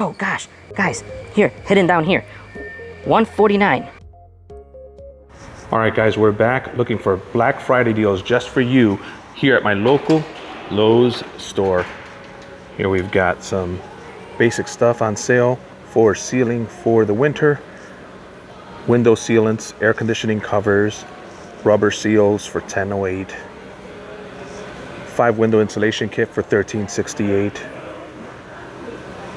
Oh gosh, guys, here, hidden down here. 149. All right, guys, we're back looking for Black Friday deals just for you here at my local Lowe's store. Here we've got some basic stuff on sale for sealing for the winter. Window sealants, air conditioning covers, rubber seals for 1008. Five window insulation kit for 1368.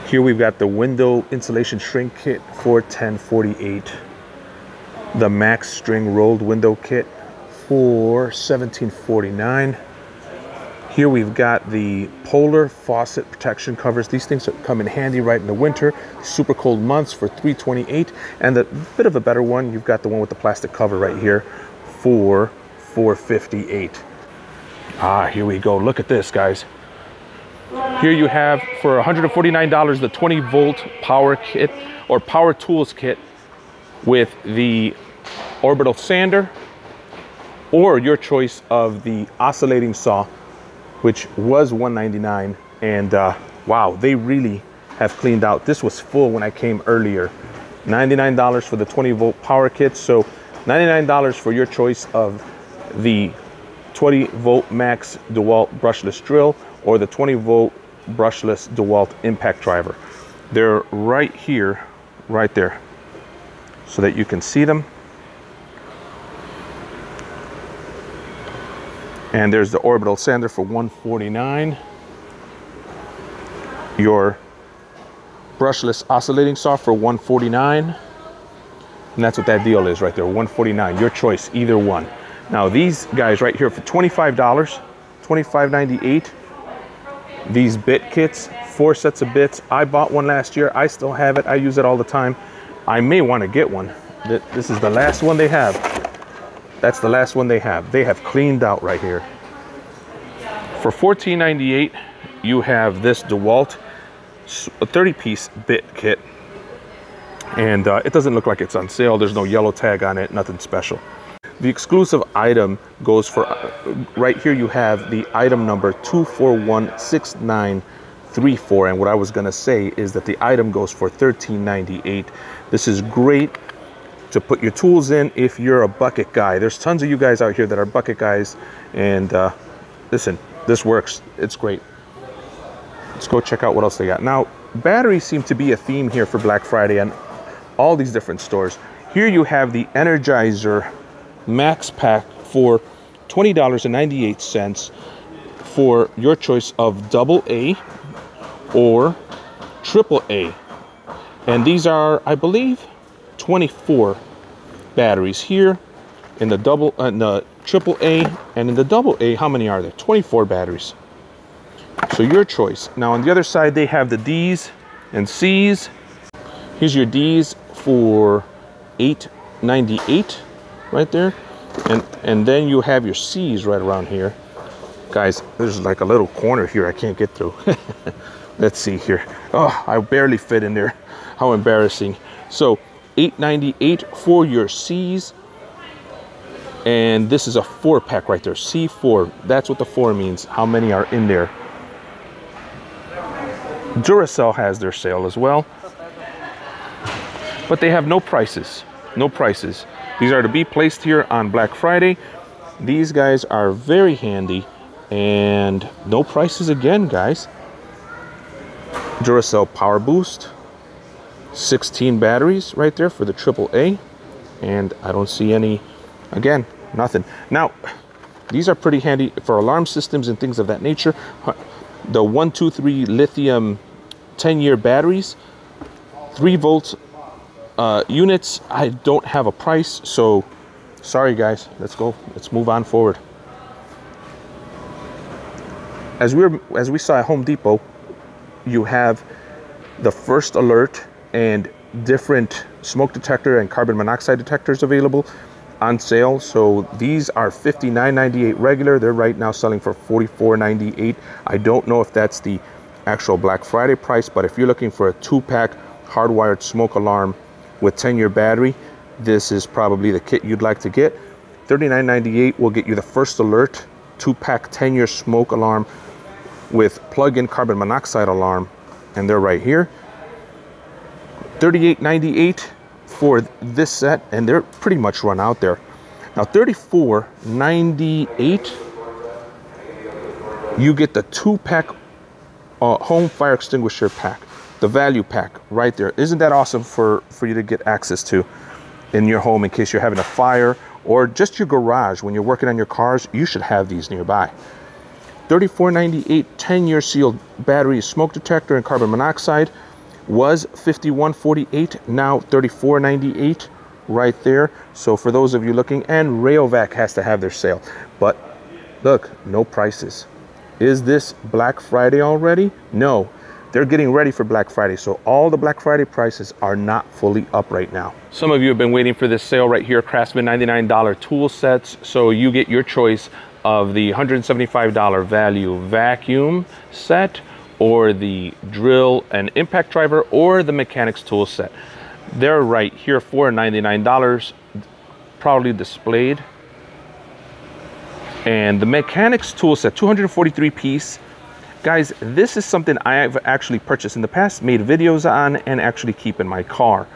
Here we've got the window insulation shrink kit for 1048. The max string rolled window kit for 1749. Here we've got the polar faucet protection covers. These things come in handy right in the winter, super cold months for 328. And the bit of a better one, you've got the one with the plastic cover right here for 458. Ah, here we go. Look at this, guys. Here you have for $149 the 20 volt power kit or power tools kit with the orbital sander or your choice of the oscillating saw which was 199 and uh, wow they really have cleaned out. This was full when i came earlier. $99 for the 20 volt power kit. So $99 for your choice of the 20 volt max dewalt brushless drill or the 20 volt brushless dewalt impact driver they're right here right there so that you can see them And there's the orbital sander for 149. Your brushless oscillating saw for 149. And that's what that deal is right there, 149. Your choice, either one. Now these guys right here for $25, $25.98. These bit kits, four sets of bits. I bought one last year. I still have it. I use it all the time. I may want to get one. This is the last one they have. That's the last one they have. They have cleaned out right here. For $14.98, you have this DeWalt 30-piece bit kit. And uh, it doesn't look like it's on sale. There's no yellow tag on it, nothing special. The exclusive item goes for, right here you have the item number 2416934. And what I was gonna say is that the item goes for $13.98. This is great to put your tools in if you're a bucket guy. There's tons of you guys out here that are bucket guys. And uh, listen, this works. It's great. Let's go check out what else they got. Now, batteries seem to be a theme here for Black Friday and all these different stores. Here you have the Energizer Max Pack for $20.98 for your choice of double A or triple A. And these are, I believe, 24 batteries here in the double uh, in the triple A and in the double A how many are there? 24 batteries. So your choice. Now on the other side they have the D's and C's. Here's your D's for 898 right there and and then you have your C's right around here guys there's like a little corner here I can't get through let's see here oh I barely fit in there how embarrassing so 898 for your C's. And this is a four pack right there, C4. That's what the four means, how many are in there. Duracell has their sale as well. But they have no prices, no prices. These are to be placed here on Black Friday. These guys are very handy and no prices again, guys. Duracell Power Boost, 16 batteries right there for the AAA. And I don't see any, again, nothing. Now, these are pretty handy for alarm systems and things of that nature. The 123 lithium 10 year batteries, 3 volt uh, units. I don't have a price, so sorry guys. Let's go. Let's move on forward. As we are as we saw at Home Depot, you have the first alert and different smoke detector and carbon monoxide detectors available on sale. So these are $59.98 regular. They're right now selling for $44.98. I don't know if that's the actual Black Friday price, but if you're looking for a two-pack hardwired smoke alarm with 10-year battery, this is probably the kit you'd like to get. $39.98 will get you the first alert, two-pack 10-year smoke alarm with plug-in carbon monoxide alarm, and they're right here. 38.98 for this set, and they're pretty much run out there. Now 34.98, you get the two pack uh, home fire extinguisher pack, the value pack right there. Isn't that awesome for, for you to get access to in your home in case you're having a fire or just your garage when you're working on your cars? You should have these nearby. 34.98 10-year sealed battery smoke detector and carbon monoxide was 51.48 now 34.98 right there so for those of you looking and rayovac has to have their sale but look no prices is this black friday already no they're getting ready for black friday so all the black friday prices are not fully up right now some of you have been waiting for this sale right here craftsman 99 dollar tool sets so you get your choice of the $175 value vacuum set or the drill and impact driver or the mechanics tool set. They're right here for $99, proudly displayed. And the mechanics tool set, 243 piece. Guys, this is something I've actually purchased in the past, made videos on, and actually keep in my car.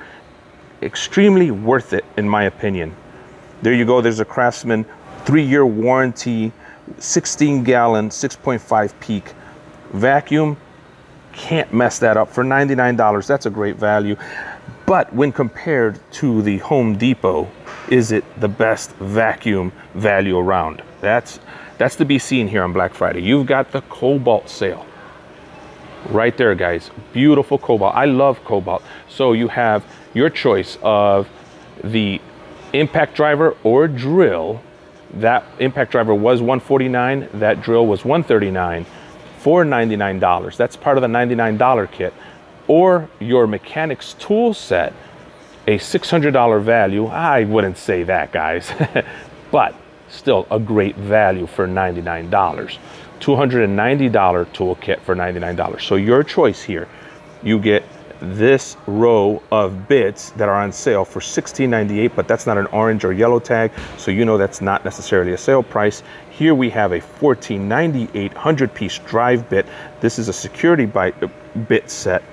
Extremely worth it, in my opinion. There you go, there's a Craftsman three year warranty, 16 gallon, 6.5 peak vacuum. Can't mess that up for $99. That's a great value. But when compared to the Home Depot, is it the best vacuum value around? That's that's to be seen here on Black Friday. You've got the Kobalt sale. Right there, guys. Beautiful Kobalt. I love Kobalt. So you have your choice of the impact driver or drill that impact driver was 149 that drill was 139 for $99 that's part of the $99 kit or your mechanics tool set a $600 value i wouldn't say that guys but still a great value for $99 $290 toolkit for $99 so your choice here you get this row of bits that are on sale for $16.98, but that's not an orange or yellow tag, so you know that's not necessarily a sale price. Here we have a $14.98 100 piece drive bit. This is a security uh, bit set.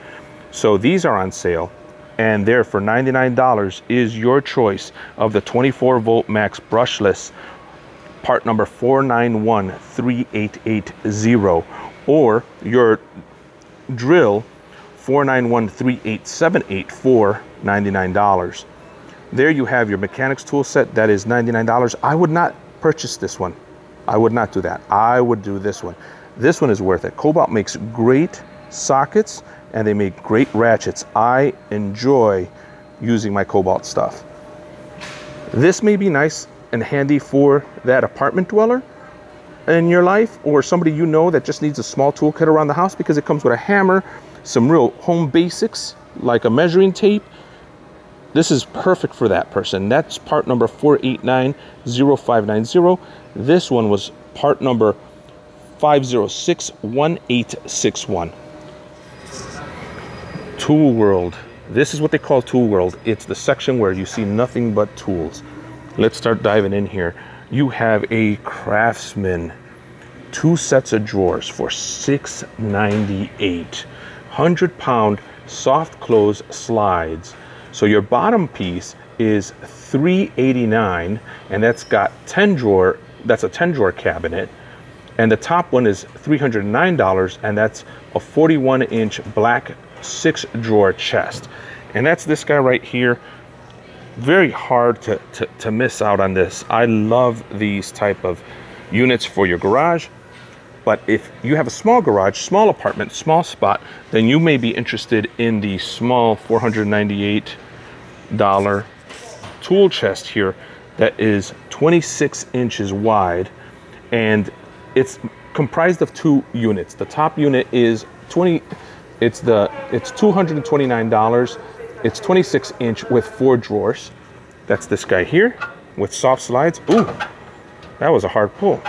So these are on sale and there for $99 is your choice of the 24 volt max brushless part number 491380 or your drill 4913878 for $99. There you have your mechanics tool set. That is $99. I would not purchase this one. I would not do that. I would do this one. This one is worth it. Kobalt makes great sockets and they make great ratchets. I enjoy using my Kobalt stuff. This may be nice and handy for that apartment dweller in your life or somebody you know that just needs a small toolkit around the house because it comes with a hammer, some real home basics like a measuring tape, this is perfect for that person. That's part number 4890590. This one was part number 5061861. Tool World. This is what they call Tool World. It's the section where you see nothing but tools. Let's start diving in here. You have a Craftsman, two sets of drawers for 698 100 pound soft close slides. So your bottom piece is 389 and that's got 10 drawer, that's a 10 drawer cabinet. And the top one is $309 and that's a 41 inch black six drawer chest. And that's this guy right here. Very hard to, to, to miss out on this. I love these type of units for your garage but if you have a small garage, small apartment, small spot, then you may be interested in the small $498 tool chest here that is 26 inches wide and it's comprised of two units. The top unit is 20 it's the it's $229. It's 26 inch with four drawers. That's this guy here with soft slides. Ooh, that was a hard pull.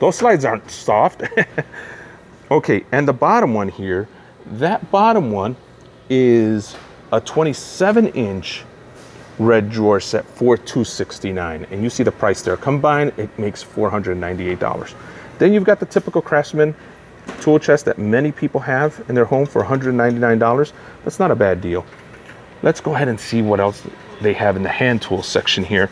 Those slides aren't soft. okay, and the bottom one here, that bottom one is a 27 inch red drawer set for 269 and you see the price there combined it makes $498 then you've got the typical craftsman tool chest that many people have in their home for $199 that's not a bad deal Let's go ahead and see what else they have in the hand tool section here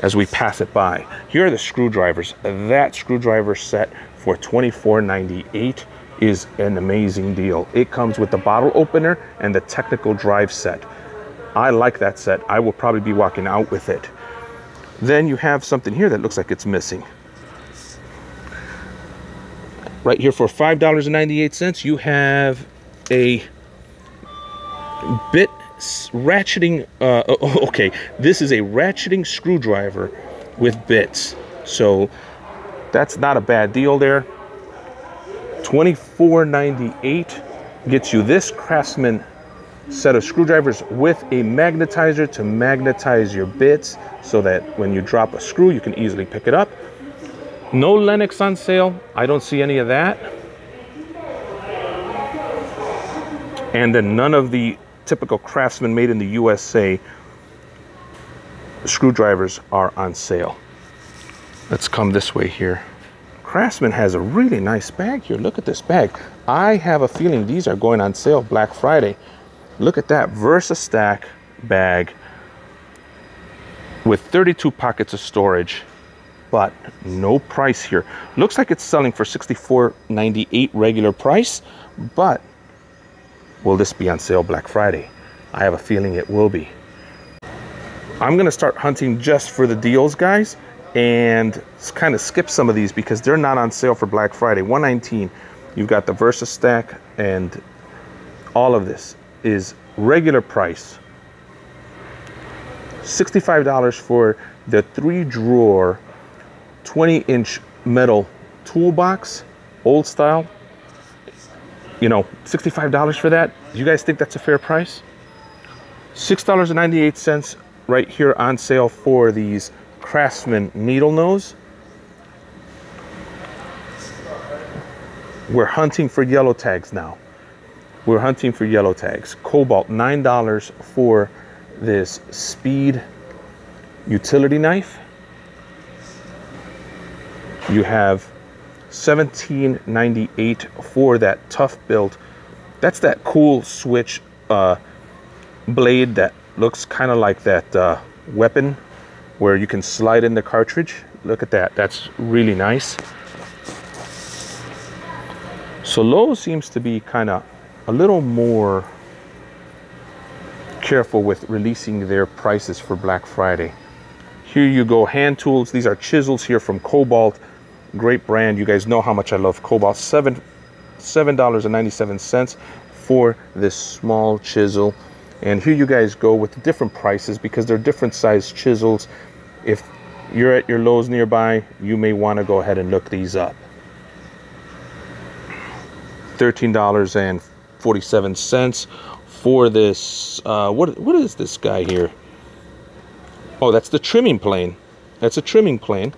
as we pass it by. Here are the screwdrivers. That screwdriver set for $24.98 is an amazing deal. It comes with the bottle opener and the technical drive set. I like that set. I will probably be walking out with it. Then you have something here that looks like it's missing. Right here for $5.98, you have a bit ratcheting, uh, okay, this is a ratcheting screwdriver with bits. So that's not a bad deal there. $24.98 gets you this Craftsman set of screwdrivers with a magnetizer to magnetize your bits so that when you drop a screw, you can easily pick it up. No Lenox on sale. I don't see any of that. And then none of the typical craftsman made in the USA screwdrivers are on sale. Let's come this way here. Craftsman has a really nice bag here. Look at this bag. I have a feeling these are going on sale Black Friday. Look at that VersaStack bag with 32 pockets of storage, but no price here. Looks like it's selling for $64.98 regular price, but Will this be on sale Black Friday? I have a feeling it will be. I'm gonna start hunting just for the deals, guys, and kind of skip some of these because they're not on sale for Black Friday. 119, you've got the VersaStack, and all of this is regular price. $65 for the three drawer, 20 inch metal toolbox, old style, you know, $65 for that. Do you guys think that's a fair price? $6.98 right here on sale for these Craftsman needle nose. We're hunting for yellow tags now. We're hunting for yellow tags. Kobalt, $9 for this speed utility knife. You have 1798 for that tough build. That's that cool switch uh, blade that looks kind of like that uh, weapon where you can slide in the cartridge. Look at that. That's really nice. So Lowe's seems to be kind of a little more careful with releasing their prices for Black Friday. Here you go, hand tools. These are chisels here from Kobalt great brand. You guys know how much I love Kobalt. Seven seven dollars and ninety seven cents for this small chisel. And here you guys go with different prices because they're different size chisels. If you're at your Lowe's nearby, you may want to go ahead and look these up. $13.47 for this. Uh, what, what is this guy here? Oh, that's the trimming plane. That's a trimming plane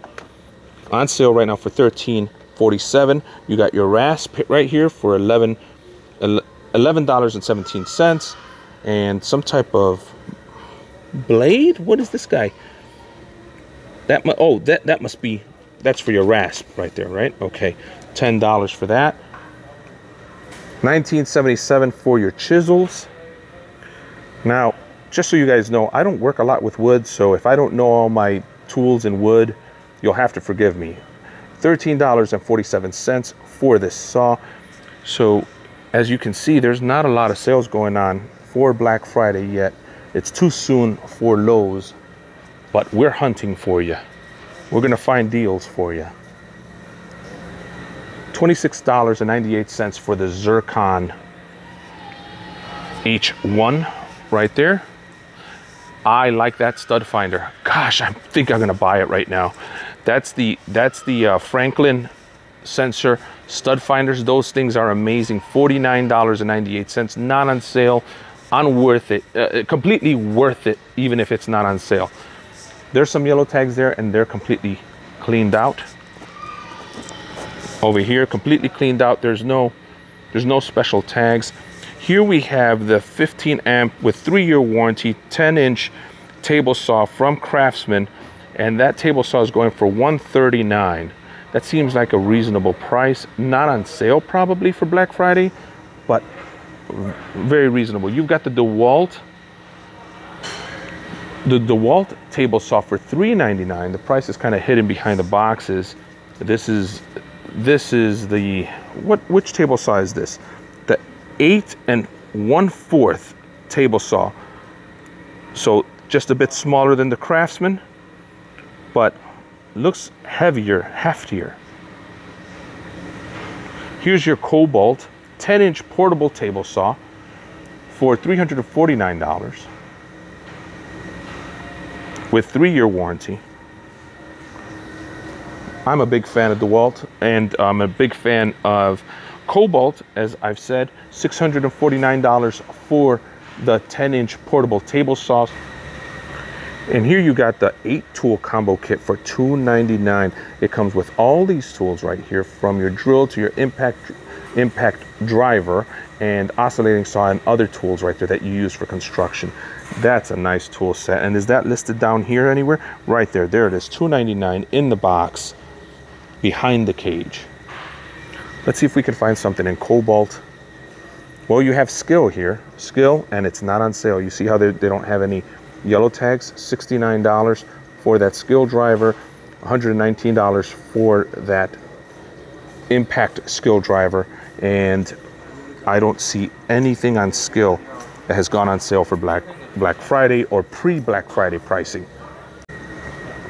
on sale right now for 13.47. You got your rasp right here for 11 $11.17 and some type of blade. What is this guy? That oh that that must be that's for your rasp right there, right? Okay, ten dollars for that. 1977 for your chisels. Now, just so you guys know, I don't work a lot with wood, so if I don't know all my tools in wood, You'll have to forgive me. $13.47 for this saw. So as you can see, there's not a lot of sales going on for Black Friday yet. It's too soon for Lowe's, but we're hunting for you. We're gonna find deals for you. $26.98 for the Zircon H1 right there. I like that stud finder. Gosh, I think I'm gonna buy it right now. That's the that's the uh, Franklin sensor stud finders. Those things are amazing. $49.98, not on sale, unworth it, uh, uh, completely worth it, even if it's not on sale. There's some yellow tags there and they're completely cleaned out. Over here, completely cleaned out. There's no, there's no special tags. Here we have the 15 amp with three year warranty, 10 inch table saw from Craftsman and that table saw is going for 139 that seems like a reasonable price not on sale probably for black friday but very reasonable you've got the dewalt The DeWalt table saw for $3.99. The price is kind of hidden behind the boxes. This is this is the what which table saw is this? The eight and one fourth table saw. So just a bit smaller than the Craftsman, but looks heavier, heftier. Here's your Kobalt 10 inch portable table saw for $349 with three year warranty. I'm a big fan of DeWalt and I'm a big fan of Kobalt, as I've said, $649 for the 10 inch portable table saw. And here you got the eight tool combo kit for $2.99. It comes with all these tools right here from your drill to your impact impact driver and oscillating saw and other tools right there that you use for construction. That's a nice tool set. And is that listed down here anywhere? Right there. There it is. $2.99 in the box behind the cage. Let's see if we can find something in Kobalt. Well, you have Skil here. Skil, and it's not on sale. You see how they, they don't have any yellow tags? $69 for that Skil driver. $119 for that impact Skil driver and I don't see anything on Skil that has gone on sale for Black Black Friday or pre-Black Friday pricing.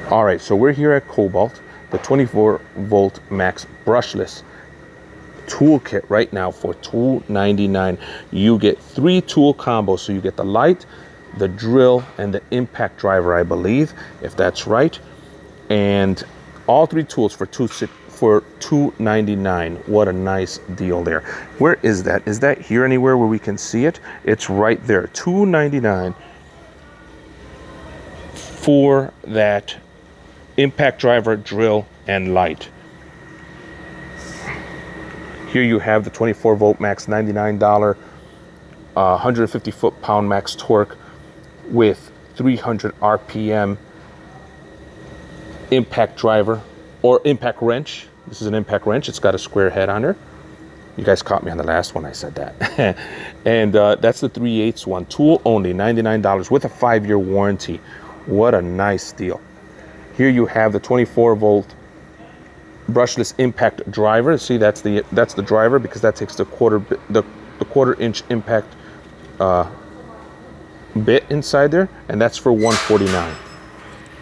All right, so we're here at Kobalt, the 24 volt max brushless toolkit right now for $2.99. You get three tool combos. So you get the light, the drill, and the impact driver, I believe, if that's right. And all three tools for two for $2.99. What a nice deal there. Where is that? Is that here anywhere where we can see it? It's right there. $2.99 for that impact driver, drill, and light. Here you have the 24 volt max $99, uh, 150 foot pound max torque with 300 RPM impact driver or impact wrench. This is an impact wrench. It's got a square head on her. You guys caught me on the last one I said that. and uh, that's the 3 8 one. Tool only, $99 with a five year warranty. What a nice deal. Here you have the 24 volt brushless impact driver. See, that's the that's the driver because that takes the quarter the, the quarter inch impact uh, bit inside there, and that's for 149.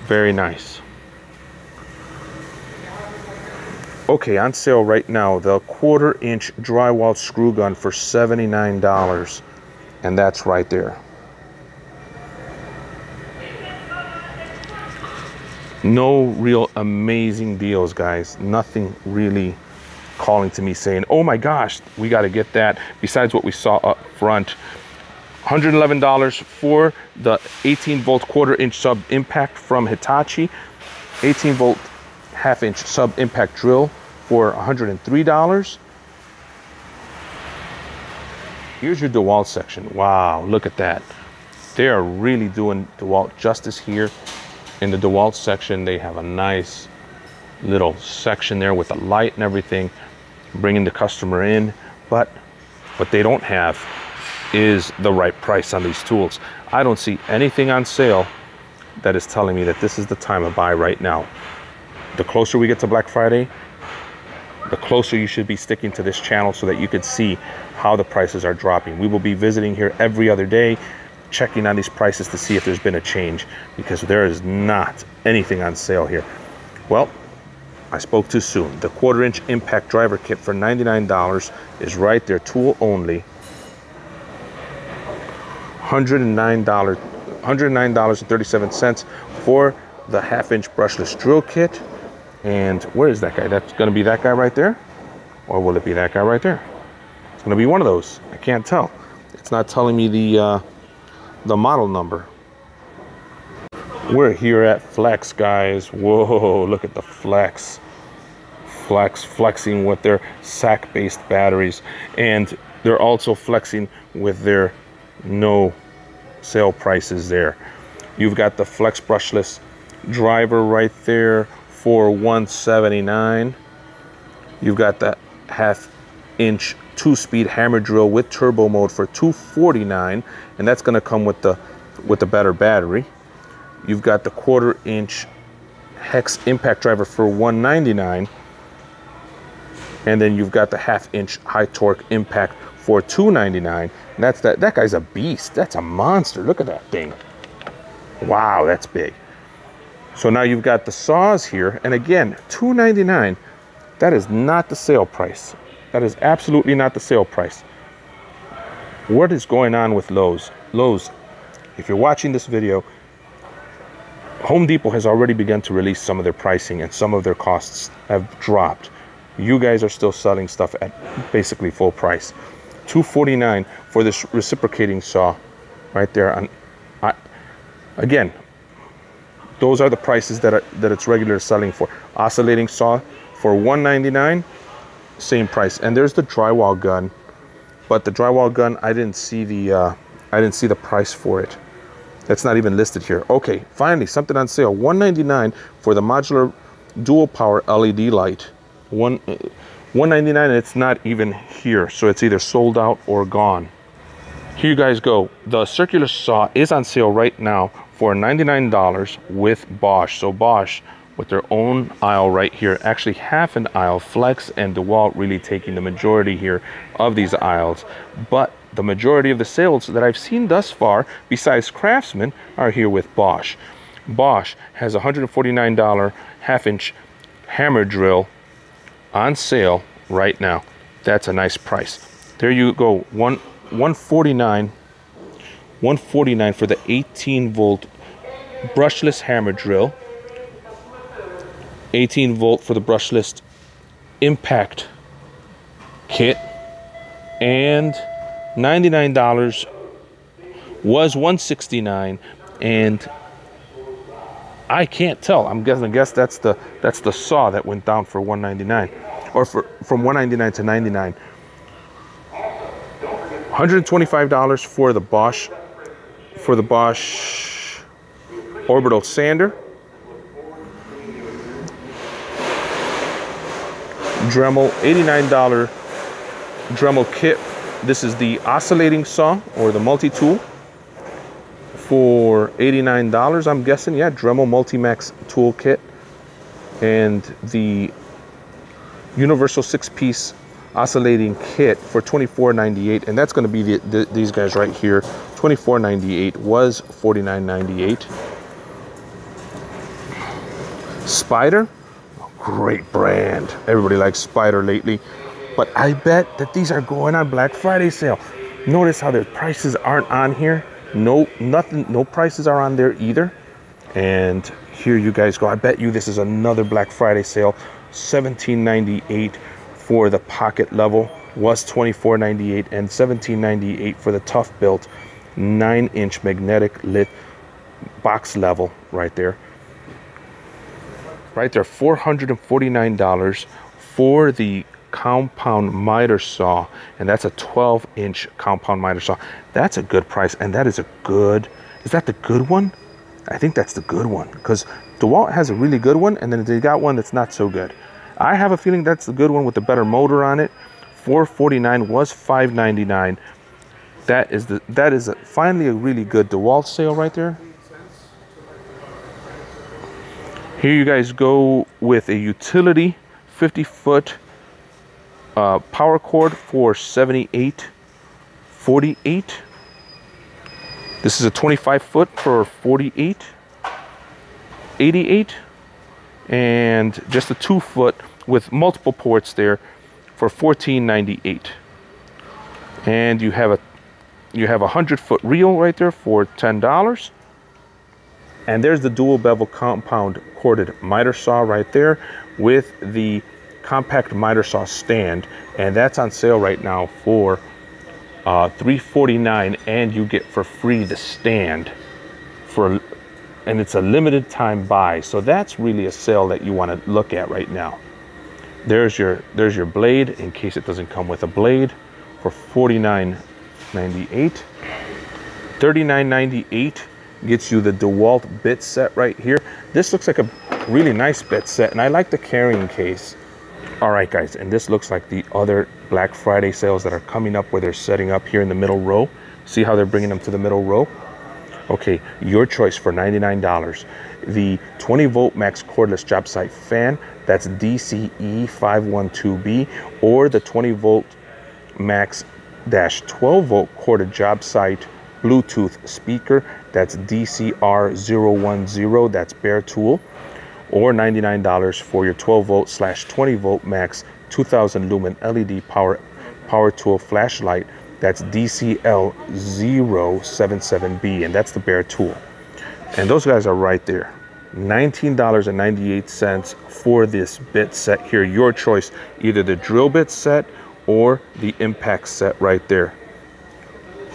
Very nice. Okay, on sale right now, the quarter inch drywall screw gun for $79. And that's right there. No real amazing deals, guys. Nothing really calling to me saying, oh my gosh, we got to get that. Besides what we saw up front. $111 for the 18 volt quarter inch sub impact from Hitachi. 18 volt half inch sub impact drill for $103. Here's your DeWalt section. Wow, look at that. They are really doing DeWalt justice here. In the DeWalt section, they have a nice little section there with the light and everything, bringing the customer in. But what they don't have is the right price on these tools. I don't see anything on sale that is telling me that this is the time to buy right now the closer we get to Black Friday, the closer you should be sticking to this channel so that you can see how the prices are dropping. We will be visiting here every other day, checking on these prices to see if there's been a change because there is not anything on sale here. Well, I spoke too soon. The quarter inch impact driver kit for $99 is right there, tool only. $109, $109.37 for the half inch brushless drill kit. And where is that guy? That's to be that guy right there? Or will it be that guy right there? It's to be one of those. I can't tell. It's not telling me the, uh, the model number. We're here at Flex, guys. Whoa, look at the Flex. Flex flexing with their SAC-based batteries. And they're also flexing with their no sale prices there. You've got the Flex brushless driver right there for 179 you've got the half inch two speed hammer drill with turbo mode for 249 and that's going to come with the with the better battery You've got the quarter inch hex impact driver for 199 and then you've got the half inch high torque impact for 299 and that's that that guy's a beast. That's a monster. Look at that thing. Wow that's big. So now you've got the saws here and again 299 that is not the sale price. That is absolutely not the sale price. What is going on with Lowe's? Lowe's if you're watching this video Home Depot has already begun to release some of their pricing and some of their costs have dropped. You guys are still selling stuff at basically full price. 249 for this reciprocating saw right there on I, again those are the prices that are, that it's regular selling for. Oscillating saw for 199 same price. And there's the drywall gun. But the drywall gun I didn't see the uh, I didn't see the price for it. That's not even listed here. Okay, finally, something on sale. 199 for the modular dual power LED light. One, 199 and it's not even here. So it's either sold out or gone. Here you guys go. The circular saw is on sale right now for $99 with Bosch. So Bosch with their own aisle right here, actually half an aisle, Flex and DeWalt really taking the majority here of these aisles. But the majority of the sales that I've seen thus far, besides Craftsman, are here with Bosch. Bosch has a $149 half inch hammer drill on sale right now. That's a nice price. There you go, one 149 149 for the 18 volt brushless hammer drill 18 volt for the brushless impact kit and $99 was 169 and I can't tell. I'm guessing I guess that's the that's the saw that went down for 199 or for from 199 to 99. $125 for the Bosch for the Bosch orbital sander. Dremel $89 Dremel kit this is the oscillating saw or the multi-tool for $89, I'm guessing. Yeah, Dremel Multimax toolkit and the universal six-piece oscillating kit for $24.98 and that's going to be the, the, these guys right here $24.98 was $49.98 great brand everybody likes Spyder lately but I bet that these are going on Black Friday sale. Notice how their prices aren't on here. No, nothing, no prices are on there either. And here you guys go. I bet you this is another Black Friday sale. 17.98 for the pocket level was 24.98 and 17.98 for the ToughBuilt 9 inch magnetic lit box level right there. Right there, $449 for the compound miter saw and that's a 12 inch compound miter saw that's a good price and that is a good is that the good one i think that's the good one because dewalt has a really good one and then they got one that's not so good. I have a feeling that's the good one with the better motor on it. 449 was 599 that is the that is a, finally a really good dewalt sale right there. Here you guys go with a utility 50 foot uh, power cord for 78 48 this is a 25 foot for 48 88 and just a two foot with multiple ports there for 1498 and you have a you have a hundred foot reel right there for ten dollars. And there's the dual bevel compound corded miter saw right there with the compact miter saw stand, and that's on sale right now for uh, 349 and you get for free the stand for and it's a limited time buy. So that's really a sale that you want to look at right now. There's your there's your blade in case it doesn't come with a blade for 49.98 39.98 gets you the DeWalt bit set right here. This looks like a really nice bit set and I like the carrying case. All right, guys, and this looks like the other Black Friday sales that are coming up where they're setting up here in the middle row. See how they're bringing them to the middle row? Okay, your choice for $99. The 20 volt max cordless job site fan, that's DCE 512B, or the 20 volt max dash 12 volt corded job site Bluetooth speaker, that's DCR010, that's Bare Tool, or $99 for your 12 volt slash 20 volt max 2000 lumen LED power power tool flashlight that's DCL077B, and that's the bare tool. And those guys are right there. $19.98 for this bit set here. Your choice, either the drill bit set or the impact set right there.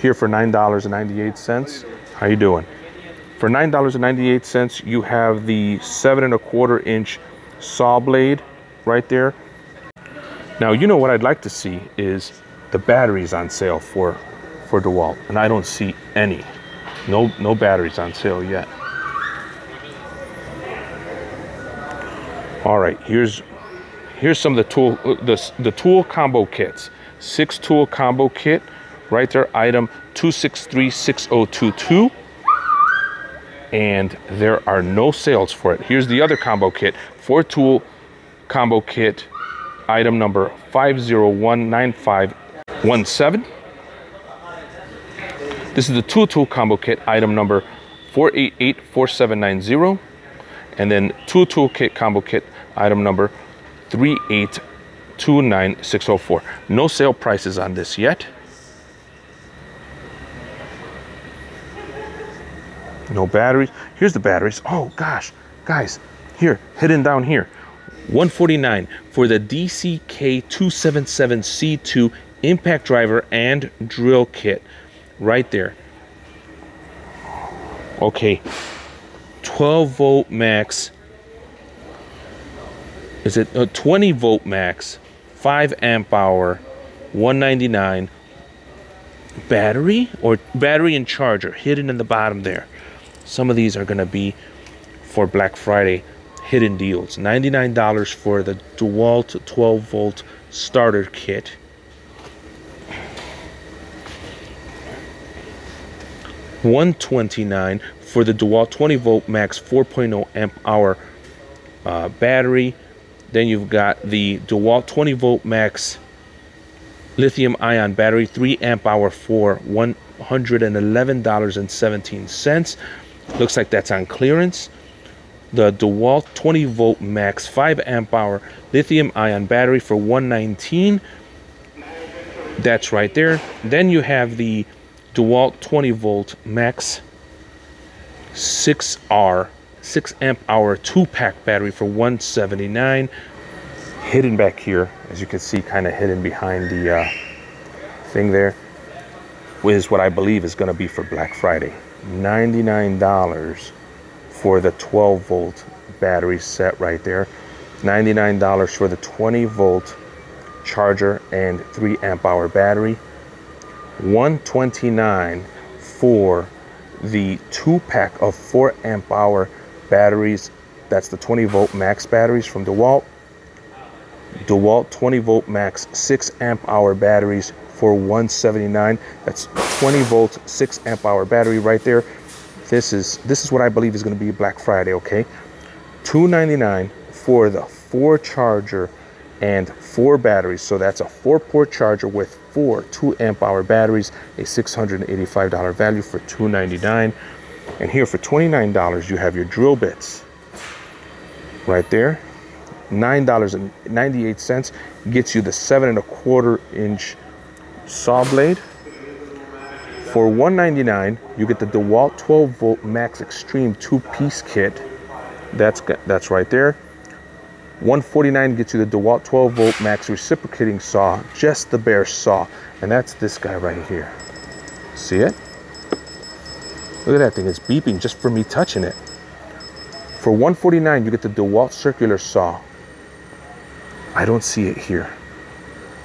Here for $9.98. How you doing? For $9.98, you have the seven and a quarter inch saw blade right there. Now, you know what I'd like to see is the batteries on sale for for DeWalt, and I don't see any. No no batteries on sale yet. All right, here's here's some of the tool uh, the the tool combo kits. Six tool combo kit, right there, item 2636022. And there are no sales for it. Here's the other combo kit, four tool combo kit, item number 50195 17. This is the two tool combo kit item number 4884790 and then two tool kit combo kit item number 3829604. No sale prices on this yet. No batteries. Here's the batteries. Oh gosh, guys, here, hidden down here. 149 for the DCK 277C2 impact driver and drill kit right there. Okay, 12 volt max. Is it a 20 volt max, 5 amp hour, 199 battery or battery and charger hidden in the bottom there. Some of these are going to be for Black Friday hidden deals. $99 for the DeWalt 12 volt starter kit. 129 for the DeWalt 20 volt max 4.0 amp hour uh, battery. Then you've got the DeWalt 20 volt max lithium ion battery 3 amp hour for $111.17. Looks like that's on clearance. The DeWalt 20 volt max 5 amp hour lithium ion battery for 119 that's right there. Then you have the DeWalt 20 volt max 6R 6 amp hour 2 pack battery for 179 hidden back here as you can see kind of hidden behind the uh, thing there is what I believe is going to be for Black Friday. $99 for the 12 volt battery set right there. $99 for the 20 volt charger and 3 amp hour battery 129 for the two pack of 4 amp hour batteries. That's the 20 volt max batteries from DeWalt. DeWalt 20 volt max 6 amp hour batteries for 179. That's 20 volt 6 amp hour battery right there. This is this is what I believe is going to be Black Friday, okay? 299 for the four charger and four batteries. So that's a four port charger with four two amp hour batteries, a $685 value for 299. And here for $29, you have your drill bits right there. $9.98 gets you the seven and a quarter inch saw blade. For 199, you get the DeWalt 12 volt max extreme two piece kit. That's, that's right there. 149 gets you the DeWalt 12 volt max reciprocating saw, just the bare saw. And that's this guy right here. See it? Look at that thing, it's beeping just for me touching it. For 149 you get the DeWalt circular saw. I don't see it here.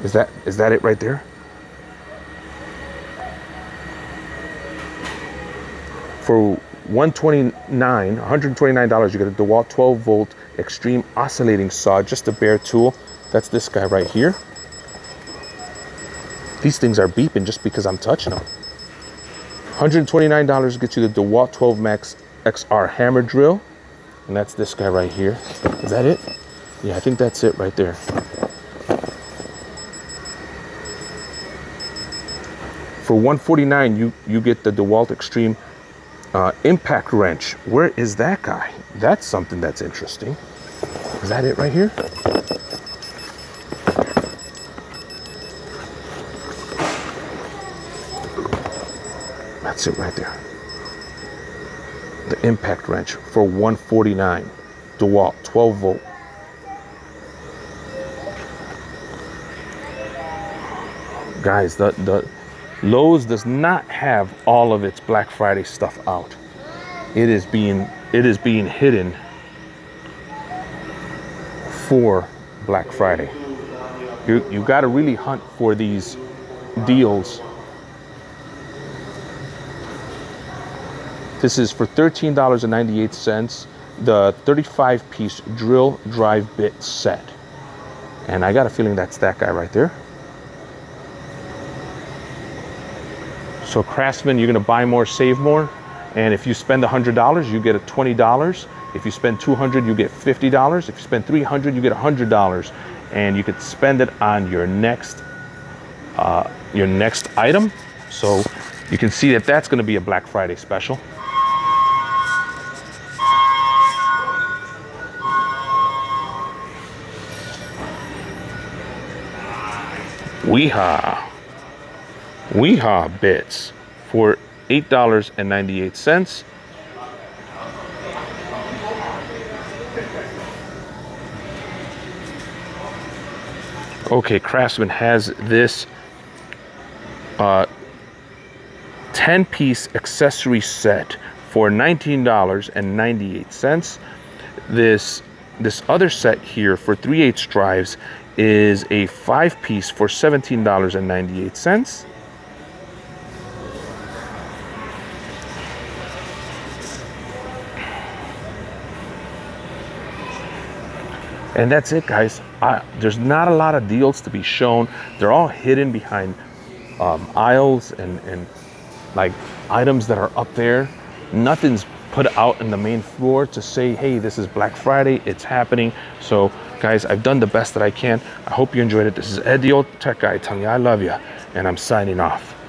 Is that is that it right there? For 129 $129, you get a DeWalt 12 volt extreme oscillating saw, just a bare tool. That's this guy right here. These things are beeping just because I'm touching them. $129 gets you the DeWalt 12 Max XR hammer drill. And that's this guy right here. Is that it? Yeah, I think that's it right there. For 149 you, you get the DeWalt Extreme uh, Impact Wrench. Where is that guy? That's something that's interesting. Is that it right here? That's it right there. The impact wrench for 149. DeWalt 12 volt. Guys, the, the Lowe's does not have all of its Black Friday stuff out. It is being it is being hidden for Black Friday. You you got to really hunt for these deals This is for $13.98, the 35 piece drill drive bit set. And I got a feeling that's that guy right there. So Craftsman, you're gonna buy more, save more. And if you spend $100, you get a $20. If you spend 200, you get $50. If you spend 300, you get $100. And you could spend it on your next, uh, your next item. So you can see that that's gonna be a Black Friday special. Wiha. Wiha bits for $8.98. Okay, Craftsman has this uh, 10 piece accessory set for $19.98. This this other set here for 3 8 drives is a five piece for $17.98. And that's it, guys. I, there's not a lot of deals to be shown. They're all hidden behind um, aisles and, and like items that are up there. Nothing's put out in the main floor to say, hey, this is Black Friday, it's happening. So guys, I've done the best that I can. I hope you enjoyed it. This is Ed, the old tech guy, telling you I love you, and I'm signing off.